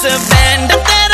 to bend